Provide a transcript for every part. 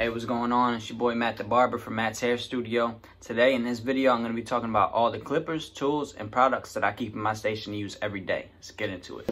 Hey, what's going on? It's your boy Matt the Barber from Matt's Hair Studio. Today in this video, I'm going to be talking about all the clippers, tools, and products that I keep in my station to use every day. Let's get into it.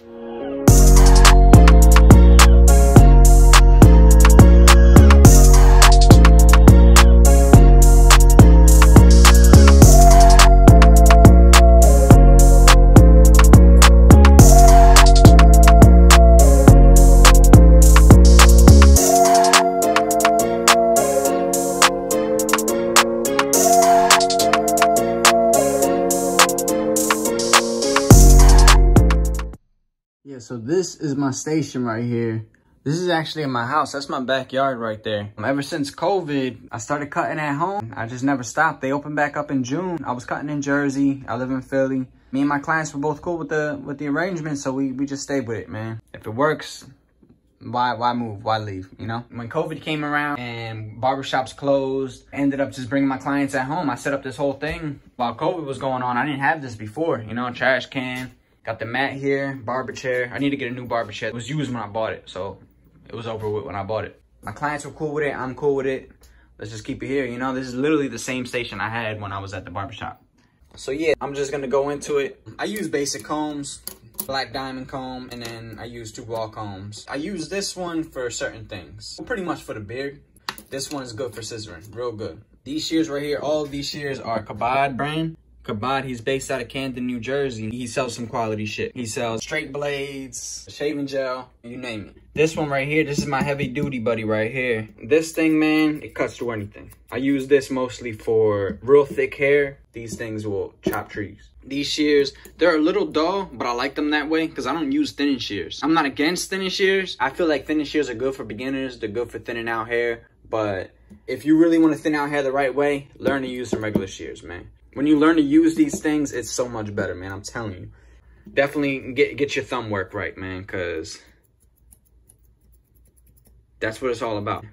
So this is my station right here. This is actually in my house. That's my backyard right there. Ever since COVID, I started cutting at home. I just never stopped. They opened back up in June. I was cutting in Jersey. I live in Philly. Me and my clients were both cool with the with the arrangement, so we, we just stayed with it, man. If it works, why why move? Why leave? You know? When COVID came around and barbershops closed, ended up just bringing my clients at home. I set up this whole thing while COVID was going on. I didn't have this before, you know, trash can. Got the mat here, barber chair. I need to get a new barber chair. It was used when I bought it, so it was over with when I bought it. My clients were cool with it. I'm cool with it. Let's just keep it here. You know, this is literally the same station I had when I was at the barbershop. So yeah, I'm just gonna go into it. I use basic combs, black diamond comb, and then I use two Wahl combs. I use this one for certain things. Pretty much for the beard. This one is good for scissoring, real good. These shears right here, all these shears are Kabod brand. Kabod, he's based out of Camden, New Jersey. He sells some quality shit. He sells straight blades, shaving gel, you name it. This one right here, this is my heavy duty buddy right here. This thing, man, it cuts through anything. I use this mostly for real thick hair. These things will chop trees. These shears, they're a little dull, but I like them that way because I don't use thinning shears. I'm not against thinning shears. I feel like thinning shears are good for beginners. They're good for thinning out hair. But if you really want to thin out hair the right way, learn to use some regular shears, man. When you learn to use these things, it's so much better, man. I'm telling you. Definitely get get your thumb work right, man, because that's what it's all about.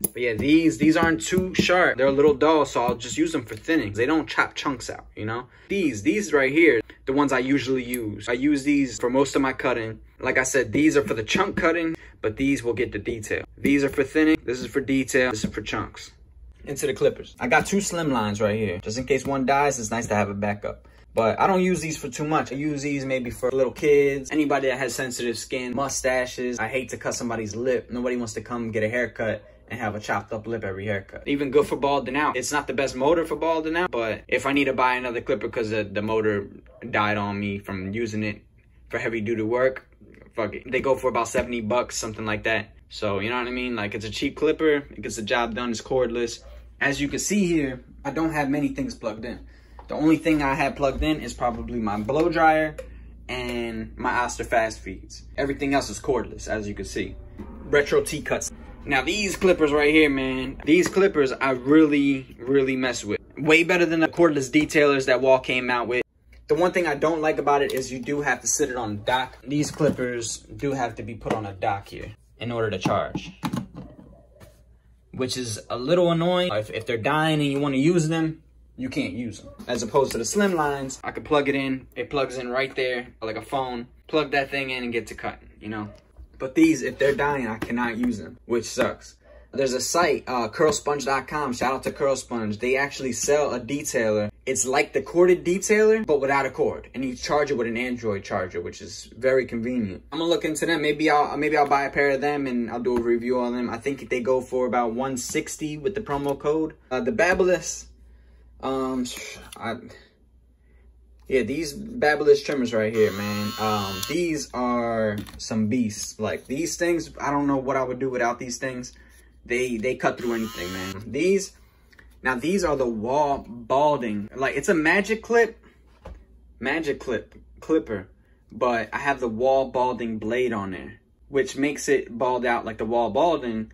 But yeah, these these aren't too sharp. They're a little dull, so I'll just use them for thinning. They don't chop chunks out, you know? These, these right here, the ones I usually use. I use these for most of my cutting. Like I said, these are for the chunk cutting, but these will get the detail. These are for thinning. This is for detail. This is for chunks. Into the clippers. I got two slim lines right here. Just in case one dies, it's nice to have a backup. But I don't use these for too much. I use these maybe for little kids, anybody that has sensitive skin, mustaches. I hate to cut somebody's lip. Nobody wants to come get a haircut and have a chopped up lip every haircut. Even good for balding out. It's not the best motor for balding out, but if I need to buy another clipper because the, the motor died on me from using it for heavy duty work, fuck it. They go for about 70 bucks, something like that. So, you know what I mean? Like, it's a cheap clipper. It gets the job done. It's cordless. As you can see here, I don't have many things plugged in. The only thing I have plugged in is probably my blow dryer and my Oster fast feeds. Everything else is cordless, as you can see. Retro T-cuts. Now these clippers right here, man, these clippers I really, really mess with. Way better than the cordless detailers that Wahl came out with. The one thing I don't like about it is you do have to sit it on dock. These clippers do have to be put on a dock here in order to charge. Which is a little annoying. If, if they're dying and you want to use them, you can't use them. As opposed to the slim lines, I could plug it in. It plugs in right there like a phone. Plug that thing in and get to cutting, you know? But these, if they're dying, I cannot use them, which sucks. There's a site, uh, curlsponge.com. Shout out to Curlsponge. They actually sell a detailer. It's like the corded detailer, but without a cord. And you charge it with an Android charger, which is very convenient. I'm gonna look into them. Maybe I'll maybe I'll buy a pair of them and I'll do a review on them. I think they go for about 160 with the promo code. Uh, the Babyliss, um, I, yeah, these Babyliss trimmers right here, man. Um, these are some beasts. Like these things, I don't know what I would do without these things. They they cut through anything, man. These now these are the Wahl balding. Like it's a magic clip, magic clip clipper, but I have the Wahl balding blade on there, which makes it bald out like the Wahl balding,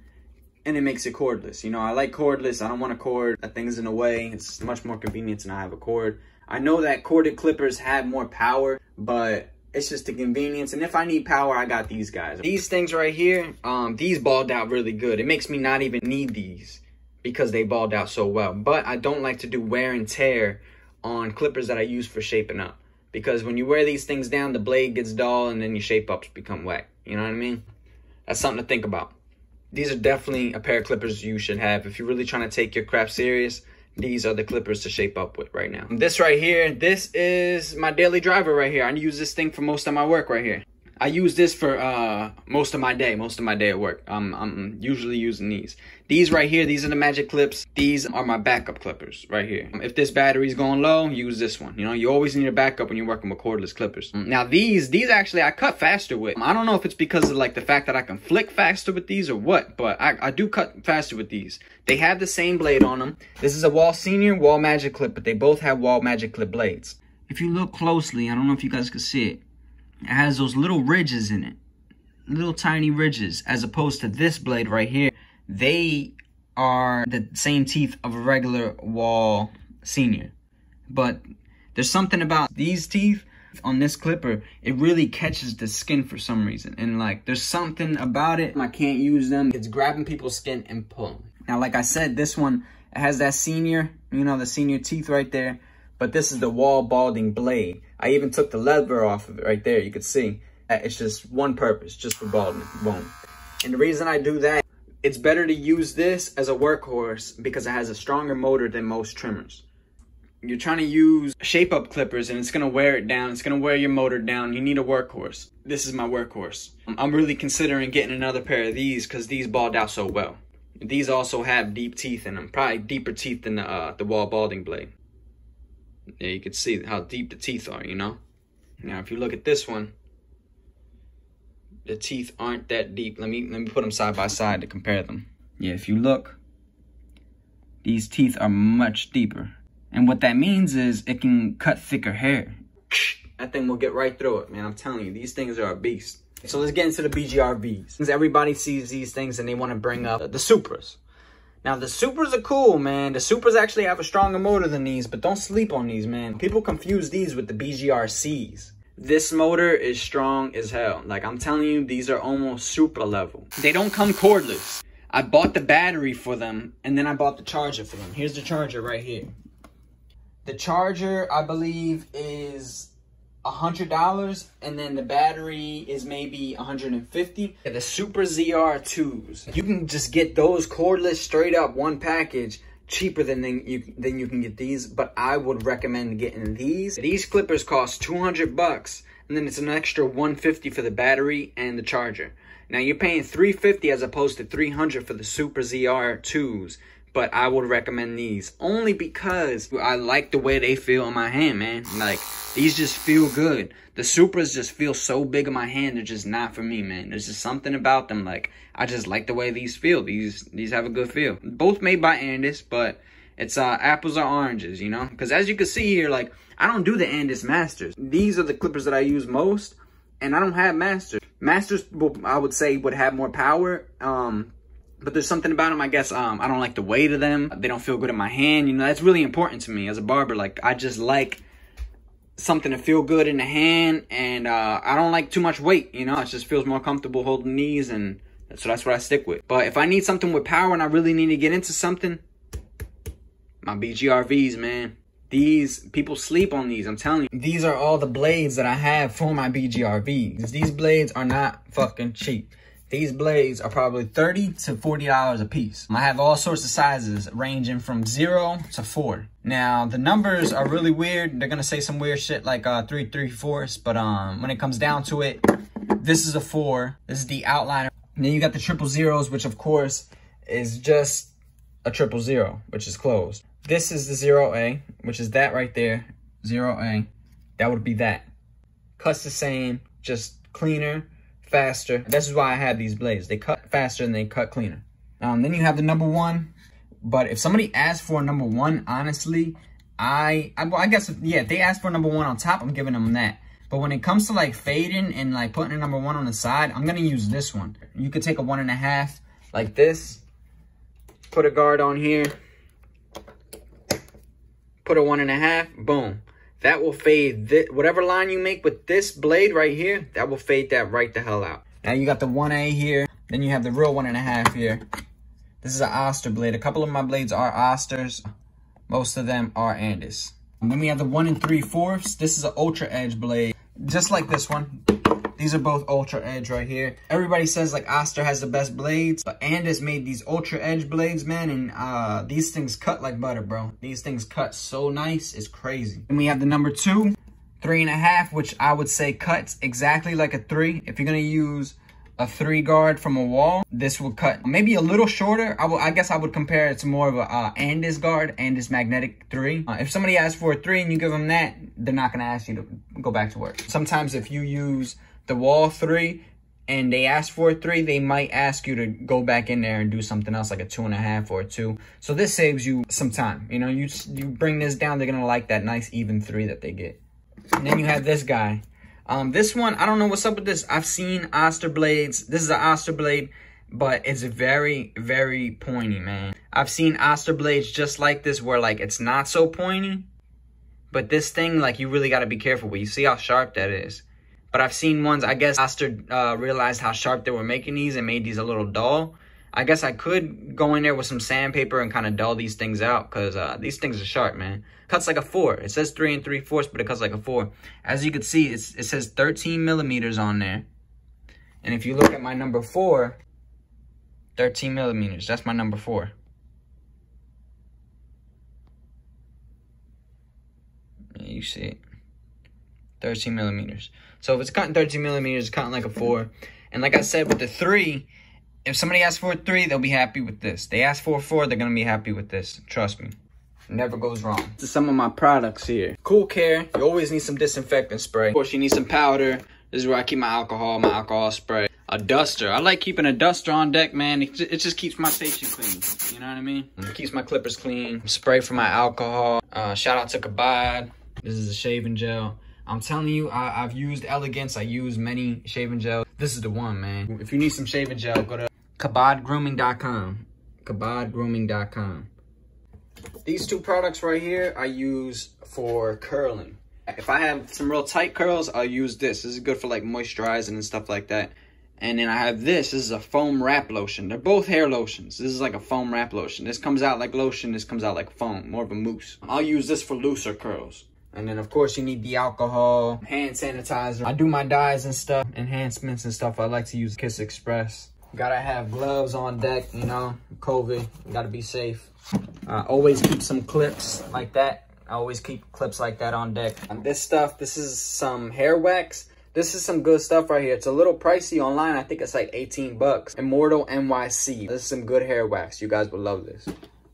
and it makes it cordless. You know, I like cordless. I don't want a cord. That thing's in the way. It's much more convenient to not have a cord. I know that corded clippers have more power, but it's just the convenience. And if I need power, I got these guys. These things right here, um, these balled out really good. It makes me not even need these because they balled out so well. But I don't like to do wear and tear on clippers that I use for shaping up. Because when you wear these things down, the blade gets dull and then your shape ups become wet. You know what I mean? That's something to think about. these are definitely a pair of clippers you should have. If you're really trying to take your craft serious, these are the clippers to shape up with right now. This right here, this is my daily driver right here. I use this thing for most of my work right here. I use this for uh, most of my day, most of my day at work. Um, I'm usually using these. These right here, these are the magic clips. These are my backup clippers right here. If this battery's going low, use this one. You know, you always need a backup when you're working with cordless clippers. Now these, these actually I cut faster with. I don't know if it's because of like the fact that I can flick faster with these or what, but I, I do cut faster with these. They have the same blade on them. This is a Wahl Senior, Wahl Magic Clip, but they both have Wahl Magic Clip blades. If you look closely, I don't know if you guys can see it it has those little ridges in it. Little tiny ridges. As opposed to this blade right here. They are the same teeth of a regular Wahl senior. But there's something about these teeth on this clipper, it really catches the skin for some reason. And like, there's something about it. I can't use them. It's grabbing people's skin and pulling. Now, like I said, this one has that senior, you know, the senior teeth right there. But this is the Wahl balding blade. I even took the leather off of it right there. You could see it's just one purpose, just for balding. Boom. And the reason I do that, it's better to use this as a workhorse because it has a stronger motor than most trimmers. You're trying to use shape up clippers and it's going to wear it down. It's going to wear your motor down. You need a workhorse. This is my workhorse. I'm really considering getting another pair of these because these bald out so well. These also have deep teeth in them, probably deeper teeth than the, uh, the Wahl balding blade. Yeah, you can see how deep the teeth are, you know? Now, if you look at this one, the teeth aren't that deep. Let me let me put them side by side to compare them. Yeah, if you look, these teeth are much deeper. And what that means is it can cut thicker hair. That thing will get right through it, man. I'm telling you, these things are a beast. So let's get into the BGRVs. Since everybody sees these things and they want to bring up the Supras. Now, the Supras are cool, man. The Supras actually have a stronger motor than these, but don't sleep on these, man. People confuse these with the BGRCs. This motor is strong as hell. Like, I'm telling you, these are almost Supra level. They don't come cordless. I bought the battery for them, and then I bought the charger for them. Here's the charger right here. The charger, I believe, is a hundred dollars and then the battery is maybe 150 the Supra zr2s you can just get those cordless straight up one package cheaper than you than you can get these but i would recommend getting these. These clippers cost 200 bucks and then it's an extra 150 for the battery and the charger. Now you're paying 350 as opposed to 300 for the Supra zr2s but I would recommend these only because I like the way they feel in my hand, man. Like these just feel good. The Supras just feel so big in my hand. They're just not for me, man. There's just something about them. Like, I just like the way these feel. These these have a good feel. Both made by Andis, but it's uh, apples or oranges, you know? Because as you can see here, like, I don't do the Andis Masters. These are the clippers that I use most, and I don't have Masters. Masters, I would say, would have more power, um, but there's something about them, I guess, um, I don't like the weight of them. They don't feel good in my hand. You know, that's really important to me as a barber. Like, I just like something to feel good in the hand and uh, I don't like too much weight, you know, it just feels more comfortable holding these and so that's what I stick with. But if I need something with power and I really need to get into something, my BGRVs, man. These, people sleep on these, I'm telling you. These are all the blades that I have for my BGRVs. These blades are not fucking cheap. These blades are probably 30 to $40 a piece. I have all sorts of sizes ranging from zero to four. Now, the numbers are really weird. They're gonna say some weird shit like uh, three, three fourths, but um, when it comes down to it, this is a four. This is the outliner. And then you got the triple zeros, which of course is just a triple zero, which is closed. This is the zero A, which is that right there, zero A. That would be that. Cuts the same, just cleaner faster. This is why I have these blades. They cut faster and they cut cleaner. Um, then you have the number one. But if somebody asks for a number one, honestly, I, I, well, I guess, yeah, if they ask for a number one on top, I'm giving them that. But when it comes to like fading and like putting a number one on the side, I'm going to use this one. You could take a one and a half like this, put a guard on here, put a one and a half, boom that will fade this, whatever line you make with this blade right here, that will fade that right the hell out. Now you got the 1A here, then you have the real one and a half here. This is an Oster blade. A couple of my blades are Osters. Most of them are Andis. And then we have the one and three fourths. This is an Ultra Edge blade. Just like this one. These are both Ultra Edge right here. Everybody says like Oster has the best blades, but Andis made these Ultra Edge blades, man, and uh, these things cut like butter, bro. These things cut so nice, it's crazy. And we have the number two, three and a half, which I would say cuts exactly like a three. If you're gonna use a three guard from a Wahl, this will cut maybe a little shorter. I, will, I guess I would compare it to more of a uh, Andis guard, Andis magnetic three. Uh, if somebody asks for a three and you give them that, they're not gonna ask you to go back to work. Sometimes if you use the Wahl three and they ask for a three, they might ask you to go back in there and do something else like a two and a half or a two. So this saves you some time. You know, you, you bring this down, they're gonna like that nice even three that they get. And then you have this guy. Um, this one, I don't know what's up with this. I've seen Oster blades. This is an Oster blade, but it's very, very pointy, man. I've seen Oster blades just like this where like it's not so pointy. But this thing, like you really got to be careful with. You see how sharp that is. But I've seen ones, I guess Oster uh, realized how sharp they were making these and made these a little dull. I guess I could go in there with some sandpaper and kind of dull these things out because uh, these things are sharp, man. Cuts like a four. It says three and three fourths, but it cuts like a four. As you can see, it says 13 millimeters on there. And if you look at my number four, 13 millimeters. That's my number four. You see it. 13 millimeters. So if it's cutting 13 millimeters, it's cutting like a four. And like I said, with the three, if somebody asks for a three, they'll be happy with this. They ask for a four, they're gonna be happy with this. Trust me. Never goes wrong. This is some of my products here. Cool Care, you always need some disinfectant spray. Of course, you need some powder. This is where I keep my alcohol, my alcohol spray. A duster. I like keeping a duster on deck, man. It just keeps my station clean. You know what I mean? It keeps my clippers clean. Spray for my alcohol. Uh, shout out to Kabod. This is a shaving gel. I'm telling you, I, have used Elegance. I use many shaving gels. This is the one, man. If you need some shaving gel, go to kabodgrooming.com. kabodgrooming.com. These two products right here, I use for curling. If I have some real tight curls, I'll use this. This is good for like moisturizing and stuff like that. And then I have this. This is a foam wrap lotion. They're both hair lotions. This is like a foam wrap lotion. This comes out like lotion. This comes out like foam. More of a mousse. I'll use this for looser curls. And then, of course, you need the alcohol, hand sanitizer. I do my dyes and stuff, enhancements and stuff. I like to use Kiss Express. Gotta have gloves on deck, you know, COVID. Gotta be safe. Always keep some clips like that. I always keep clips like that on deck. And this stuff, this is some hair wax. This is some good stuff right here. It's a little pricey online. I think it's like 18 bucks. Immortal NYC. This is some good hair wax. You guys would love this.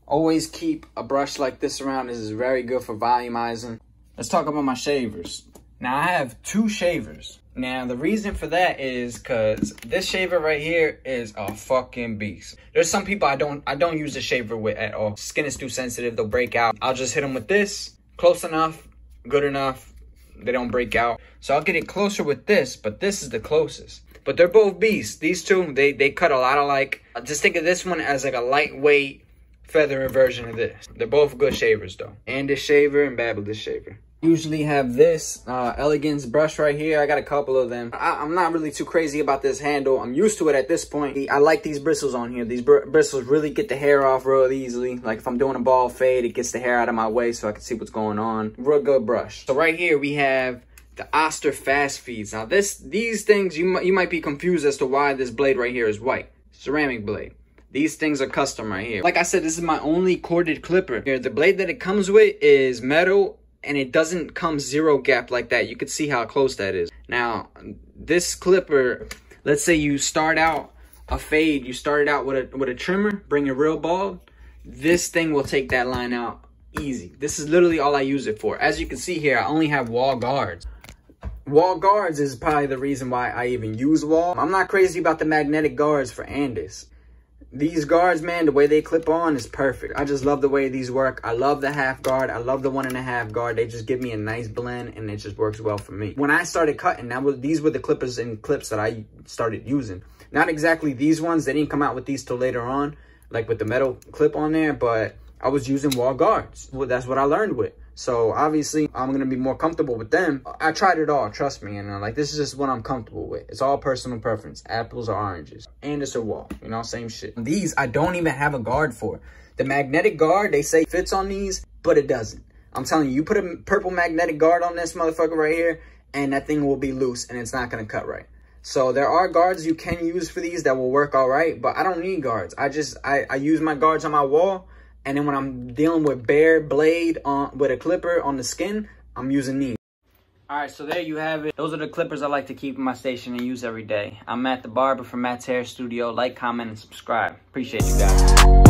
Always keep a brush like this around. This is very good for volumizing. Let's talk about my shavers. Now I have two shavers. Now the reason for that is cause this shaver right here is a fucking beast. There's some people I don't I don't use the shaver with at all. Skin is too sensitive, they'll break out. I'll just hit them with this, close enough, good enough, they don't break out. So I'll get it closer with this, but this is the closest. But they're both beasts. These two, they, they cut a lot of like, Just think of this one as like a lightweight feather version of this. They're both good shavers though. And this shaver and Babyliss shaver usually have this uh, Elegance brush right here. I got a couple of them. I, am not really too crazy about this handle. I'm used to it at this point. I like these bristles on here. These br bristles really get the hair off real easily. Like if I'm doing a ball fade, it gets the hair out of my way so I can see what's going on. Real good brush. So right here we have the Oster Fast Feeds. Now this, these things, you, you might be confused as to why this blade right here is white. Ceramic blade. These things are custom right here. Like I said, this is my only corded clipper. Here, the blade that it comes with is metal and it doesn't come zero gap like that. You can see how close that is. Now, this clipper, let's say you start out a fade, you started out with a, with a trimmer, bring a real bald, this thing will take that line out easy. This is literally all I use it for. As you can see here, I only have Wahl guards. Wahl guards is probably the reason why I even use Wahl. I'm not crazy about the magnetic guards for Andis. These guards, man, the way they clip on is perfect. I just love the way these work. I love the half guard. I love the one and a half guard. They just give me a nice blend and it just works well for me. When I started cutting, that was these were the clippers and clips that I started using. Not exactly these ones. They didn't come out with these till later on, like with the metal clip on there, but I was using Wahl guards. Well, that's what I learned with. So obviously I'm going to be more comfortable with them. I tried it all, trust me. And uh, like, this is just what I'm comfortable with. It's all personal preference. Apples or oranges. And it's a Wahl, you know, same shit. These I don't even have a guard for. The magnetic guard, they say fits on these, but it doesn't. I'm telling you, you put a purple magnetic guard on this motherfucker right here, and that thing will be loose and it's not going to cut right. So there are guards you can use for these that will work all right, but I don't need guards. I just, I, I use my guards on my Wahl. And then when I'm dealing with bare blade on with a clipper on the skin, I'm using these. All right, so there you have it. Those are the clippers I like to keep in my station and use every day. I'm Matt the Barber from Matt's Hair Studio. Like, comment, and subscribe. Appreciate you guys.